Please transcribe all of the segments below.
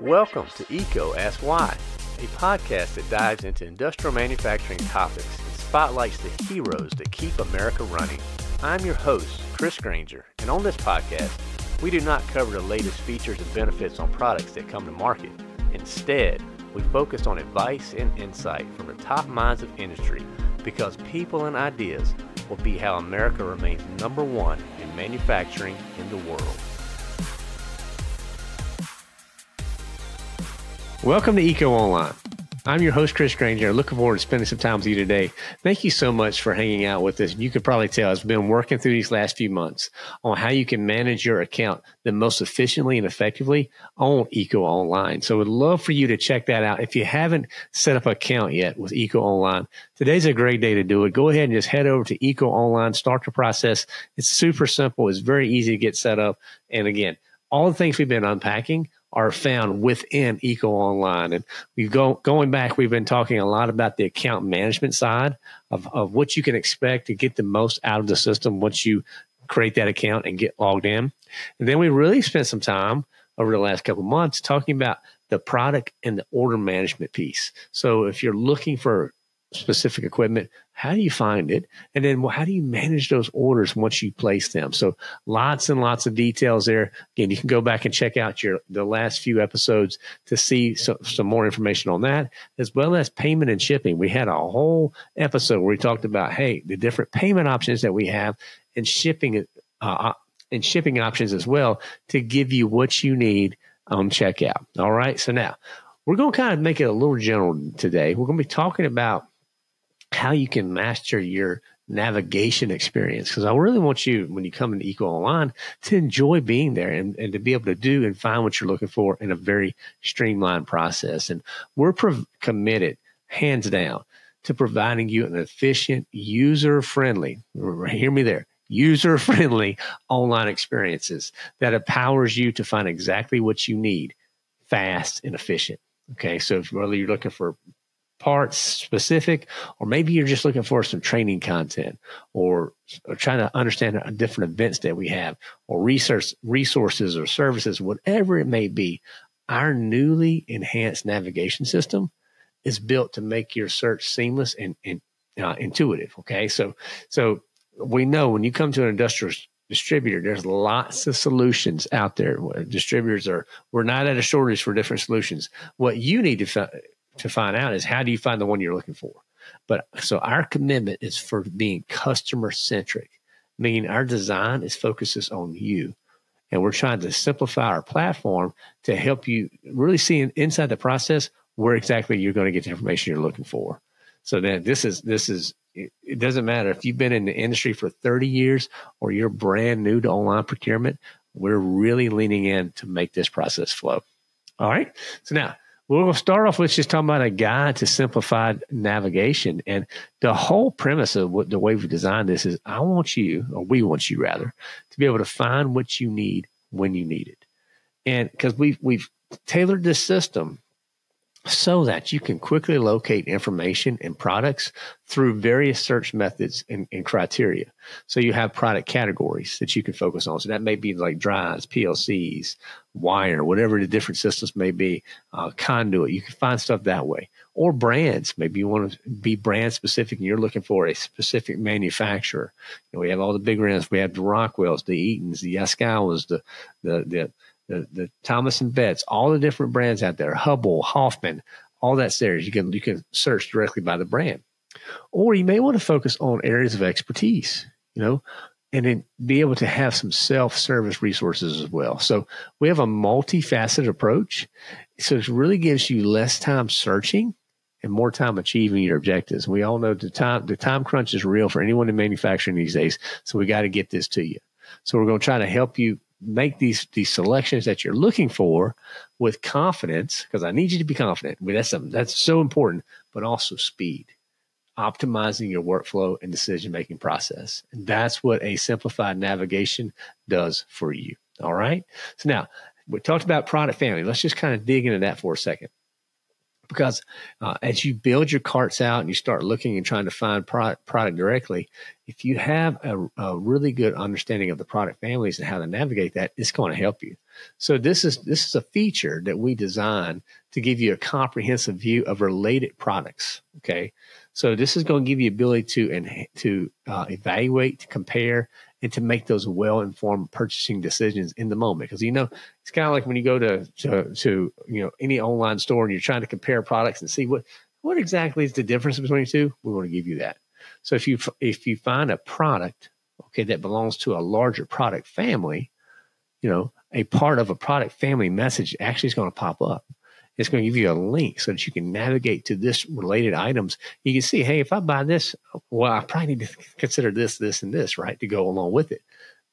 Welcome to EECO Ask Why, a podcast that dives into industrial manufacturing topics and spotlights the heroes that keep America running. I'm your host, Chris Grainger, and on this podcast, we do not cover the latest features and benefits on products that come to market. Instead, we focus on advice and insight from the top minds of industry because people and ideas will be how America remains number one in manufacturing in the world. Welcome to EECO Online. I'm your host, Chris Grainger. Looking forward to spending some time with you today. Thank you so much for hanging out with us. You can probably tell I've been working through these last few months on how you can manage your account the most efficiently and effectively on EECO Online. So, would love for you to check that out. If you haven't set up an account yet with EECO Online, today's a great day to do it. Go ahead and just head over to EECO Online, start the process. It's super simple. It's very easy to get set up. And again, all the things we've been unpacking are found within EECO Online. And we've go, going back, we've been talking a lot about the account management side of, of what you can expect to get the most out of the system once you create that account and get logged in. And then we really spent some time over the last couple months talking about the product and the order management piece. So if you're looking for specific equipment, how do you find it? And then well, how do you manage those orders once you place them? So lots and lots of details there. Again, you can go back and check out your the last few episodes to see some, some more information on that, as well as payment and shipping. We had a whole episode where we talked about, hey, the different payment options that we have and shipping uh, and shipping options as well to give you what you need on checkout. All right. So now we're going to kind of make it a little general today. We're going to be talking about how you can master your navigation experience. Because I really want you, when you come into EECO Online, to enjoy being there and, and to be able to do and find what you're looking for in a very streamlined process. And we're prov- committed, hands down, to providing you an efficient, user friendly, hear me there, user friendly online experiences that empowers you to find exactly what you need fast and efficient. Okay. So if whether you're looking for parts specific, or maybe you're just looking for some training content or, or, trying to understand different events that we have or research resources or services, whatever it may be. Our newly enhanced navigation system is built to make your search seamless and, and uh, intuitive. Okay. So, so we know when you come to an industrial distributor, there's lots of solutions out there. Distributors are, we're not at a shortage for different solutions. What you need to to find out is how do you find the one you're looking for? But so our commitment is for being customer centric, meaning our design is focuses on you. And we're trying to simplify our platform to help you really see inside the process where exactly you're going to get the information you're looking for. So then this is, this is, it doesn't matter if you've been in the industry for 30 years or you're brand new to online procurement. We're really leaning in to make this process flow. All right. So now We'll start off with just talking about a guide to simplified navigation. And the whole premise of what the way we designed this is I want you, or we want you rather, to be able to find what you need when you need it. And because we've, we've tailored this system so that you can quickly locate information and products through various search methods and, and, criteria. So you have product categories that you can focus on. So that may be like drives, PLCs, wire, whatever the different systems may be, uh, conduit. You can find stuff that way. Or brands. Maybe you want to be brand specific and you're looking for a specific manufacturer. You know, we have all the big brands. We have the Rockwells, the Eatons, the Yaskawas, the, the, the, the, the Thomas and Betts, all the different brands out there, Hubbell, Hoffman, all that's there. You can you can search directly by the brand, or you may want to focus on areas of expertise. You know, and then be able to have some self-service resources as well. So we have a multifaceted approach. So it really gives you less time searching and more time achieving your objectives. We all know the time the time crunch is real for anyone in manufacturing these days. So we got to get this to you. So we're going to try to help you make these these selections that you're looking for with confidence because I need you to be confident. I mean, that's something that's so important, but also speed, optimizing your workflow and decision making process. And that's what a simplified navigation does for you. All right. So now we talked about product family. Let's just kind of dig into that for a second. Because uh, as you build your carts out and you start looking and trying to find product, product directly, if you have a, a, really good understanding of the product families and how to navigate that, it's going to help you. So this is this is a feature that we designed to give you a comprehensive view of related products. Okay, so this is going to give you ability to and to uh, evaluate, to compare, and to make those well informed purchasing decisions in the moment. Because you know, it's kind of like when you go to, to to you know any online store and you're trying to compare products and see what what exactly is the difference between the two. We want to give you that. So if you if you find a product okay that belongs to a larger product family, you know a part of a product family message actually is going to pop up. It's going to give you a link so that you can navigate to this related items. You can see, hey, if I buy this, well, I probably need to consider this, this, and this, right, to go along with it.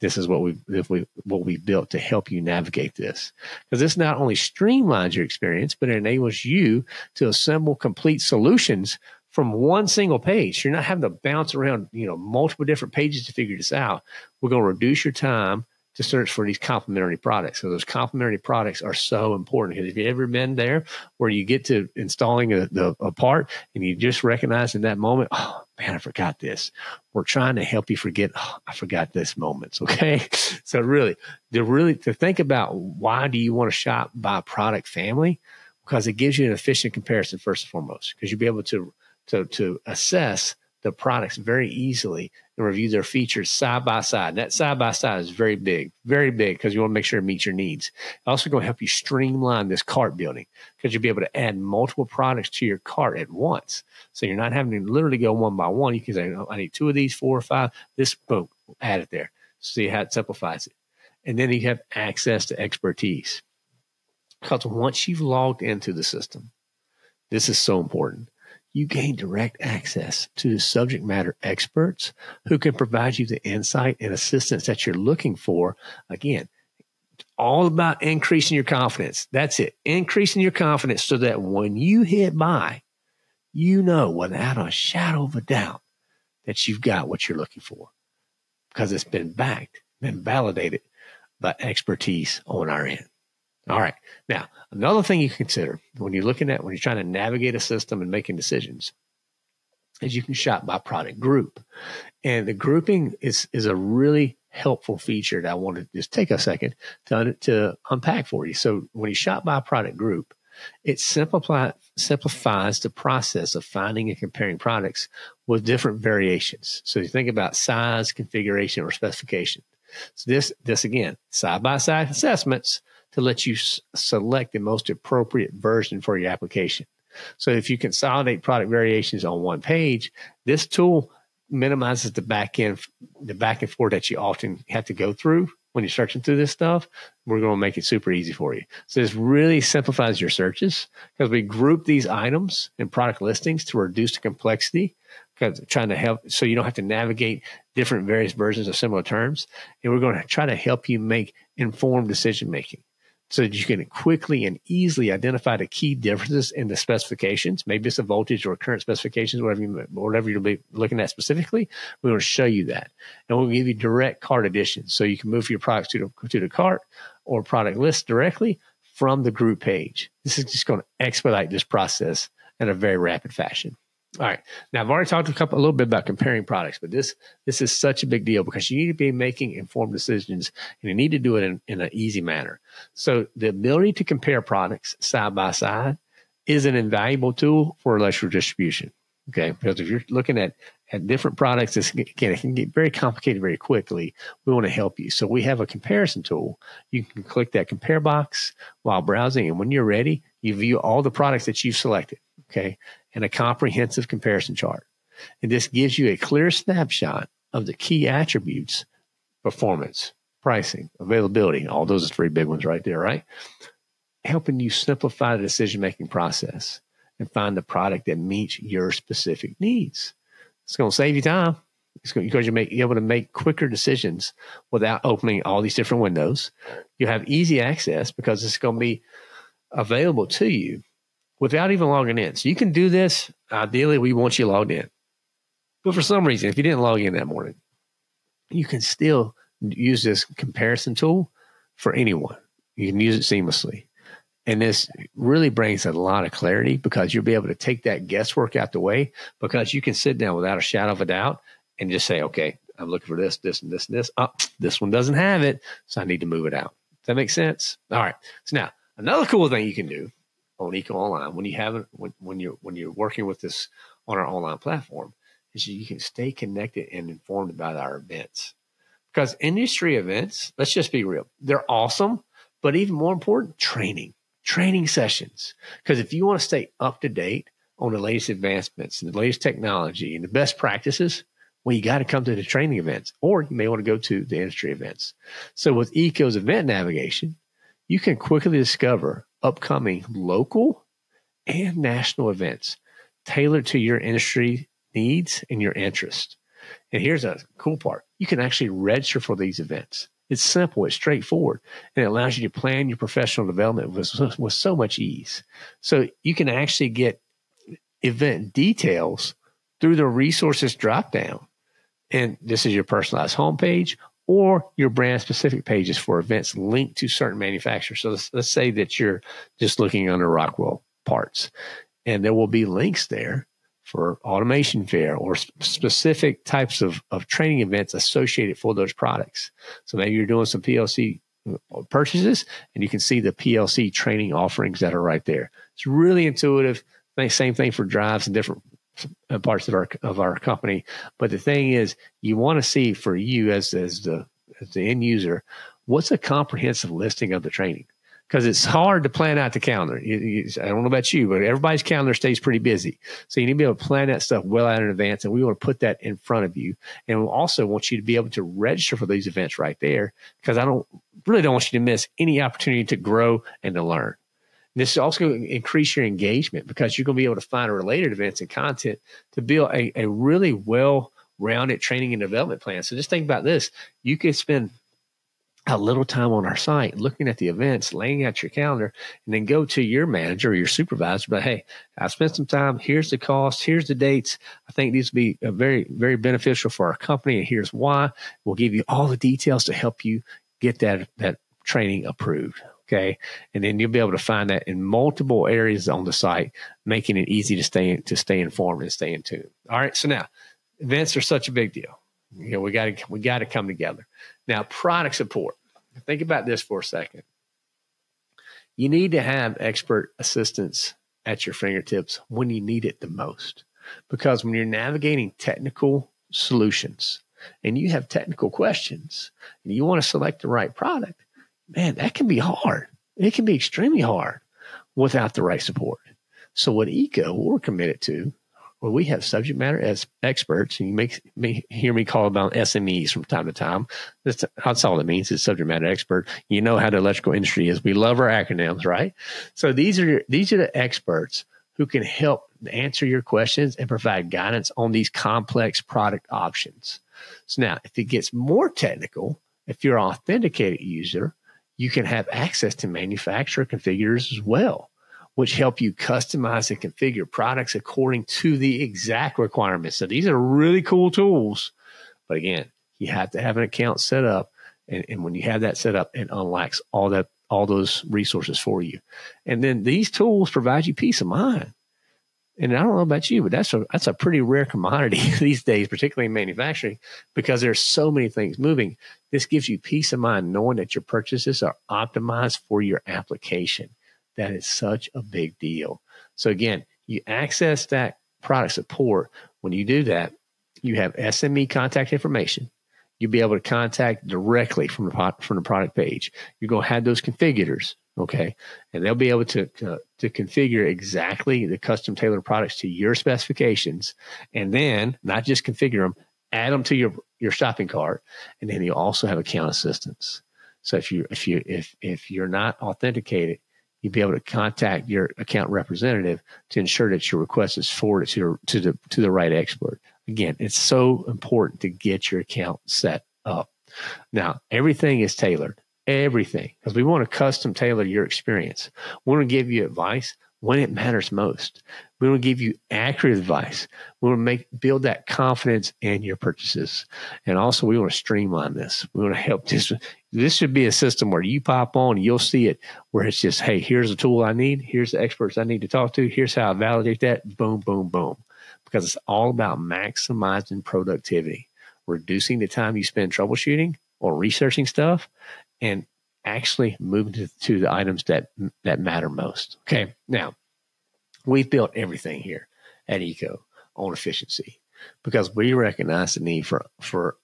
This is what we we what we built to help you navigate this because this not only streamlines your experience, but it enables you to assemble complete solutions from one single page. You're not having to bounce around, you know, multiple different pages to figure this out. We're going to reduce your time to search for these complementary products. So those complementary products are so important because if you've ever been there where you get to installing a, the, a part and you just recognize in that moment, oh man, I forgot this. We're trying to help you forget. Oh, I forgot this moments. Okay. so really to really to think about why do you want to shop by product family? Because it gives you an efficient comparison first and foremost, because you'll be able to, to, to assess the products very easily and review their features side by side. That side by side is very big, very big because you want to make sure it meets your needs. Also going to help you streamline this cart building because you'll be able to add multiple products to your cart at once. So you're not having to literally go one by one. You can say, oh, I need two of these, four or five. This, boom, add it there. See how it simplifies it. And then you have access to expertise. Because once you've logged into the system, this is so important you gain direct access to subject matter experts who can provide you the insight and assistance that you're looking for. Again, all about increasing your confidence. That's it. Increasing your confidence so that when you hit buy, you know without a shadow of a doubt that you've got what you're looking for because it's been backed, been validated by expertise on our end. All right. Now, another thing you consider when you're looking at when you're trying to navigate a system and making decisions is you can shop by product group. And the grouping is is a really helpful feature that I want to just take a second to, to unpack for you. So when you shop by product group, it simplify, simplifies the process of finding and comparing products with different variations. So you think about size, configuration, or specification. So this, this again, side by side assessments to let you select the most appropriate version for your application. So if you consolidate product variations on one page, this tool minimizes the back end, the back and forth that you often have to go through when you're searching through this stuff. We're going to make it super easy for you. So this really simplifies your searches because we group these items in product listings to reduce the complexity because trying to help so you don't have to navigate different various versions of similar terms. And we're going to try to help you make informed decision making so that you can quickly and easily identify the key differences in the specifications. Maybe it's a voltage or current specifications, whatever you, whatever you'll be looking at specifically. We want to show you that, and we'll give you direct cart additions, so you can move your products to the to the cart or product list directly from the group page. This is just going to expedite this process in a very rapid fashion. All right. Now I've already talked a couple a little bit about comparing products, but this this is such a big deal because you need to be making informed decisions and you need to do it in, in an easy manner. So the ability to compare products side by side is an invaluable tool for electrical distribution. Okay. Because if you're looking at at different products, this again, it can get very complicated very quickly. We want to help you. So we have a comparison tool. You can click that compare box while browsing. And when you're ready, you view all the products that you've selected. Okay and a comprehensive comparison chart. And this gives you a clear snapshot of the key attributes performance, pricing, availability, all those three big ones right there, right? Helping you simplify the decision making process and find the product that meets your specific needs. It's going to save you time. It's going, because you're able to make quicker decisions without opening all these different windows. You have easy access because it's going to be available to you without even logging in. So you can do this. Ideally, we want you logged in. But for some reason, if you didn't log in that morning, you can still use this comparison tool for anyone. You can use it seamlessly. And this really brings a lot of clarity because you'll be able to take that guesswork out the way because you can sit down without a shadow of a doubt and just say, okay, I'm looking for this, this, and this, and this. Oh, this one doesn't have it. So I need to move it out. Does that make sense? All right. So now another cool thing you can do on EECO Online when you have it when, when you're when you're working with this on our online platform is you can stay connected and informed about our events. Because industry events, let's just be real, they're awesome, but even more important, training, training sessions. Because if you want to stay up to date on the latest advancements and the latest technology and the best practices, well, you got to come to the training events, or you may want to go to the industry events. So with EECO's event navigation, you can quickly discover upcoming local and national events tailored to your industry needs and your interest. And here's a cool part you can actually register for these events. It's simple, it's straightforward, and it allows you to plan your professional development with, with so much ease. So you can actually get event details through the resources dropdown. And this is your personalized homepage or your brand specific pages for events linked to certain manufacturers. So let's, let's say that you're just looking under Rockwell parts, and there will be links there for automation fair or specific types of, of training events associated for those products. So maybe you're doing some PLC uh, purchases and you can see the PLC training offerings that are right there. It's really intuitive. Same thing for drives and different Uh, parts of our of our company. But the thing is, you want to see for you as as the as the end user, what's a comprehensive listing of the training? because it's hard to plan out the calendar. I don't know about you, but everybody's calendar stays pretty busy. So you need to be able to plan that stuff well out in advance. And we want to put that in front of you. And we also want you to be able to register for these events right there because I don't really don't want you to miss any opportunity to grow and to learn. This is also going to increase your engagement because you're going to be able to find related events and content to build a, a really well rounded training and development plan. So just think about this. You could spend a little time on our site, looking at the events, laying out your calendar, and then go to your manager or your supervisor. But hey, I spent some time. Here's the cost. Here's the dates. I think these will be uh, very, very beneficial for our company. And here's why. We'll give you all the details to help you get that that training approved. Okay, and then you'll be able to find that in multiple areas on the site, making it easy to stay to stay informed and stay in tune. All right. So now, events are such a big deal. You know, we got to we got to come together. Now, product support. Think about this for a second. You need to have expert assistance at your fingertips when you need it the most. Because when you're navigating technical solutions and you have technical questions and you want to select the right product, man, that can be hard. It can be extremely hard without the right support. So, what EECO we're committed to well, we have subject matter as experts, and you may hear me call about SMEs from time to time. That's, that's all it means is subject matter expert. You know how the electrical industry is. We love our acronyms, right? So these are these are the experts who can help answer your questions and provide guidance on these complex product options. So now, if it gets more technical, if you're an authenticated user, you can have access to manufacturer configurers as well which help you customize and configure products according to the exact requirements. So these are really cool tools. But again, you have to have an account set up. And, and when you have that set up, it unlocks all that all those resources for you. And then these tools provide you peace of mind. And I don't know about you, but that's a that's a pretty rare commodity these days, particularly in manufacturing, because there's so many things moving. This gives you peace of mind knowing that your purchases are optimized for your application. That is such a big deal. So again, you access that product support. When you do that, you have SME contact information. You'll be able to contact directly from the from the product page. You're going to have those configures, okay, and they'll be able to to configure exactly the custom tailored products to your specifications, and then not just configure them, add them to your your shopping cart, and then you also have account assistance. So if you if you if if you're not authenticated, you'd be able to contact your account representative to ensure that your request is forwarded to, to the to the right expert. Again, it's so important to get your account set up. Now, everything is tailored, everything, because we want to custom tailor your experience. We want to give you advice when it matters most. We want to give you accurate advice. We want to make build that confidence in your purchases, and also we want to streamline this. We want to help just this should be a system where you pop on, you'll see it where it's just, hey, here's the tool I need. Here's the experts I need to talk to. Here's how I validate that. Boom, boom, boom. Because it's all about maximizing productivity, reducing the time you spend troubleshooting or researching stuff, and actually moving to, to the items that that matter most. Okay, now we've built everything here at EECO on efficiency because we recognize the need for for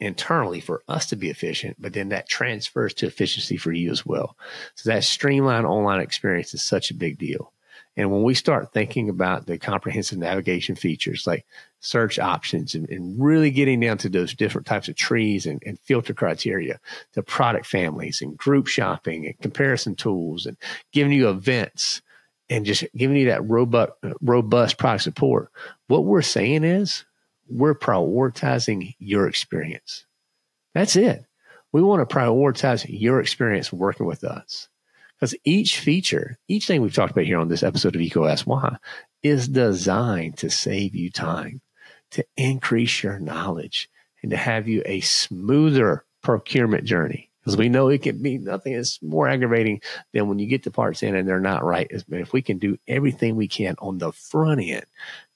internally for us to be efficient, but then that transfers to efficiency for you as well. So that streamlined online experience is such a big deal. And when we start thinking about the comprehensive navigation features like search options and, and really getting down to those different types of trees and, and, filter criteria, the product families and group shopping and comparison tools and giving you events and just giving you that robust, robust product support, what we're saying is we're prioritizing your experience. That's it. We want to prioritize your experience working with us. Because each feature, each thing we've talked about here on this episode of EECO Why is designed to save you time, to increase your knowledge, and to have you a smoother procurement journey. Because we know it can be nothing is more aggravating than when you get the parts in and they're not right. If we can do everything we can on the front end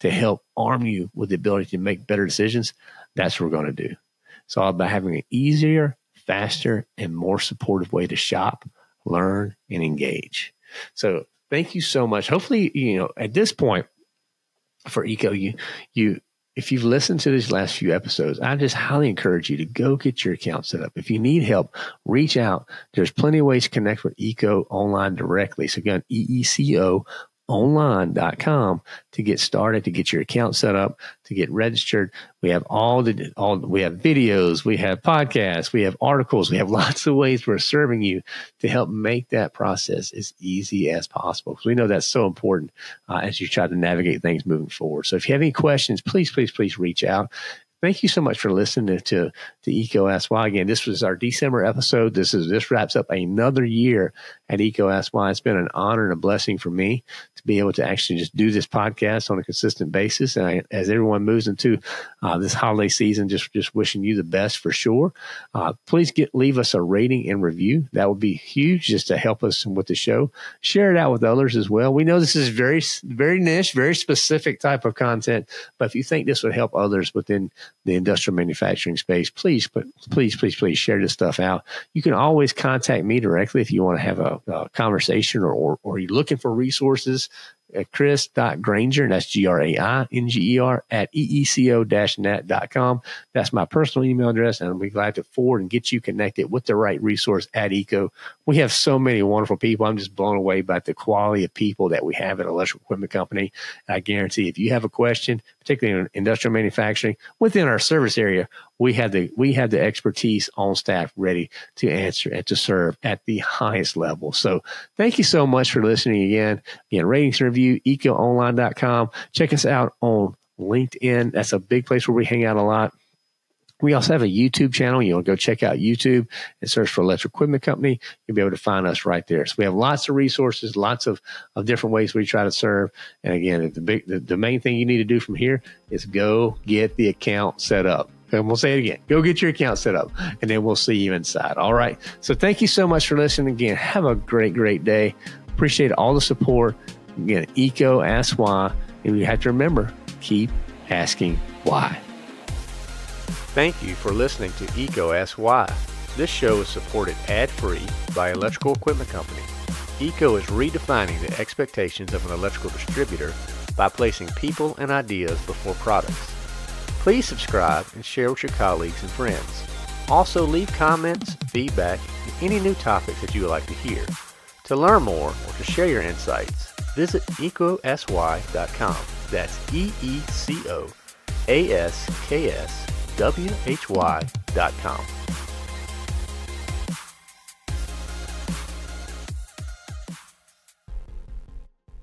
to help arm you with the ability to make better decisions, that's what we're going to do. All about having an easier, faster, and more supportive way to shop learn, and engage. So thank you so much. Hopefully, you know, at this point for EECO, you, you, if you've listened to these last few episodes, I just highly encourage you to go get your account set up. If you need help, reach out. There's plenty of ways to connect with EECO online directly. So again, EECO online.com to get started, to get your account set up, to get registered. We have all the all we have videos, we have podcasts, we have articles, we have lots of ways we're serving you to help make that process as easy as possible. Because we know that's so important uh, as you try to navigate things moving forward. So if you have any questions, please, please, please reach out. Thank you so much for listening to, to EECO Ask Why. Again, this was our December episode. This is this wraps up another year at EECO Ask Why. It's been an honor and a blessing for me to be able to actually just do this podcast on a consistent basis. And I, as everyone moves into uh, this holiday season, just just wishing you the best for sure. Uh, please get leave us a rating and review. That would be huge just to help us with the show. Share it out with others as well. We know this is very very niche, very specific type of content, but if you think this would help others within the industrial manufacturing space, please, but please, please, please share this stuff out. You can always contact me directly if you want to have a, a conversation or, or, or you're looking for resources at chris.grainger, and that's G-R-A-I-N-G-E-R at eeco-net.com. That's my personal email address, and I'll be glad to forward and get you connected with the right resource at EECO. We have so many wonderful people. I'm just blown away by the quality of people that we have at Electrical Equipment Company. I guarantee if you have a question, particularly in industrial manufacturing within our service area, we have the we have the expertise on staff ready to answer and to serve at the highest level. So thank you so much for listening again. Again, ratings review, eecoonline.com. Check us out on LinkedIn. That's a big place where we hang out a lot. We also have a YouTube channel. You want to go check out YouTube and search for Electric Equipment Company. You'll be able to find us right there. So we have lots of resources, lots of, of different ways we try to serve. And again, the big, the, the main thing you need to do from here is go get the account set up. And we'll say it again. Go get your account set up and then we'll see you inside. All right. So thank you so much for listening again. Have a great, great day. Appreciate all the support. Again, EECO Ask Why. And you have to remember, keep asking why. Thank you for listening to EECO Ask Why. This show is supported ad-free by Electrical Equipment Company. EECO is redefining the expectations of an electrical distributor by placing people and ideas before products. Please subscribe and share with your colleagues and friends. Also leave comments, feedback, and any new topics that you would like to hear. To learn more or to share your insights, visit ecosy.com. That's E-E-C-O-A-S-K-S-W-H-Y.com.